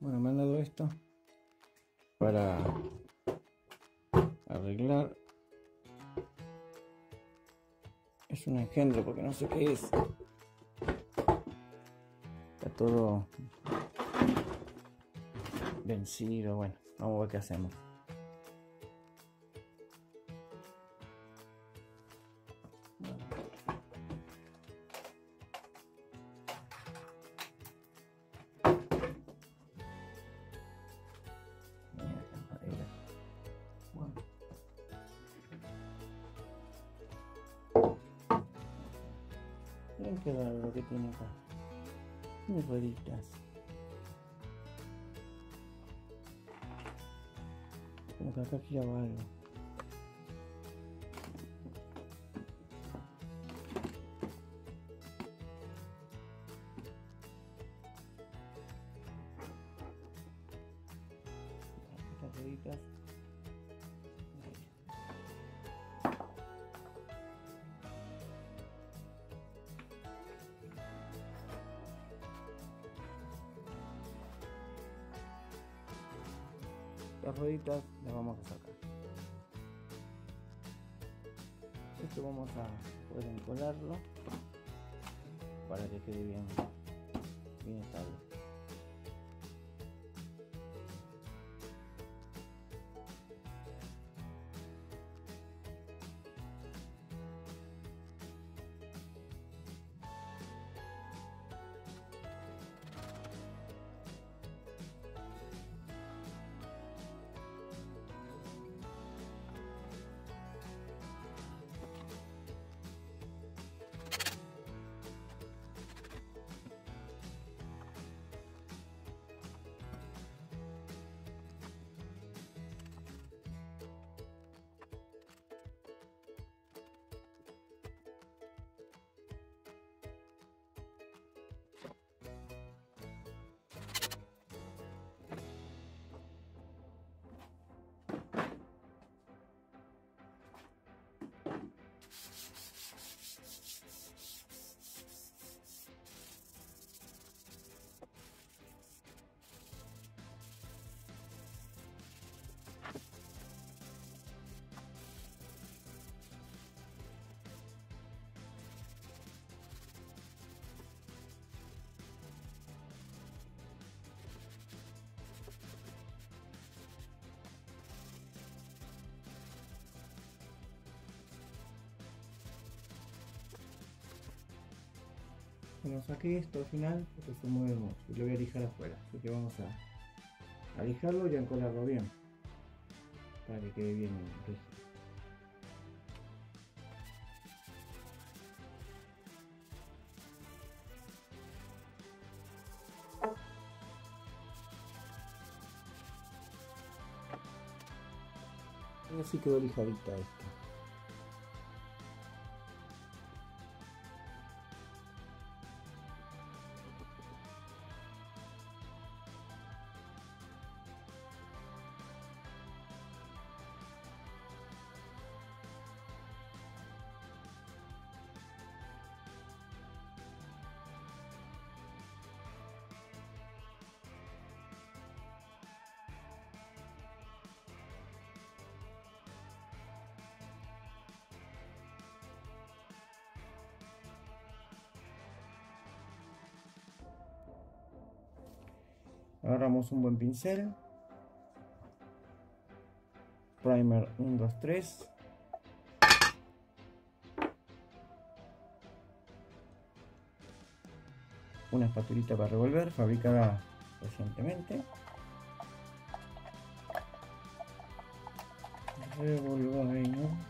Bueno, me han dado esto para arreglar. Es un engendro porque no sé qué es. Está todo vencido. Bueno, vamos a ver qué hacemos. Miren qué lo que tiene acá. Rueditas. Como que acá giraba algo. Las rueditas las vamos a sacar. Esto vamos a poder encolarlo para que quede bien bien estable Bueno, saqué esto al final porque se mueve mucho y lo voy a lijar afuera. Así que vamos a, a lijarlo y a encolarlo bien. Para que quede bien rígido. Así quedó lijadita esto. Agarramos un buen pincel. Primer 1, 2, 3. Una espatulita para revolver, fabricada recientemente. Revolvemos.